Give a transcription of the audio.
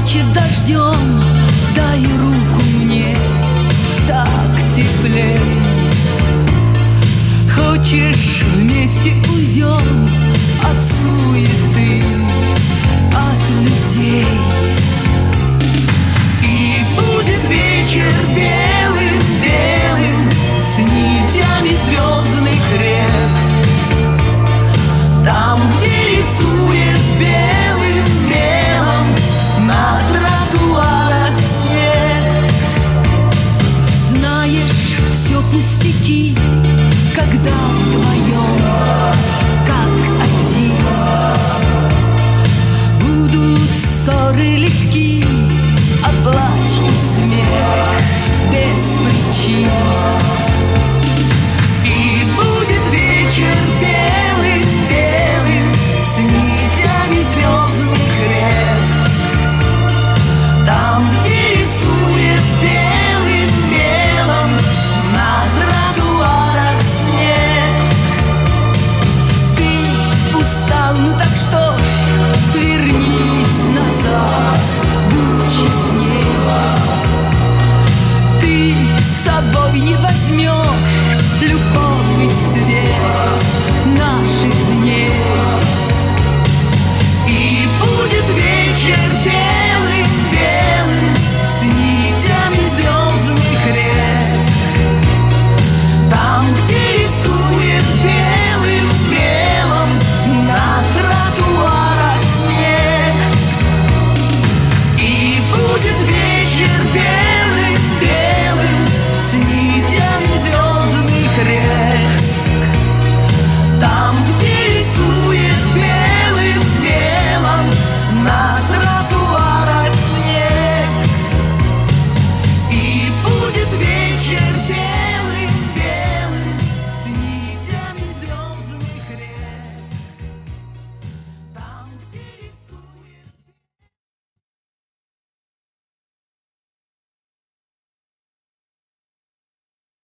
плачет дождем Дай руку мне, так теплей. Хочешь, вместе уйдем от суеты, от людей. И будет вечер белым, белым С нитями звездных рек. Там, где рисует пустяки, когда вдвоем, как один. Будут ссоры легки, так что ж, вернись назад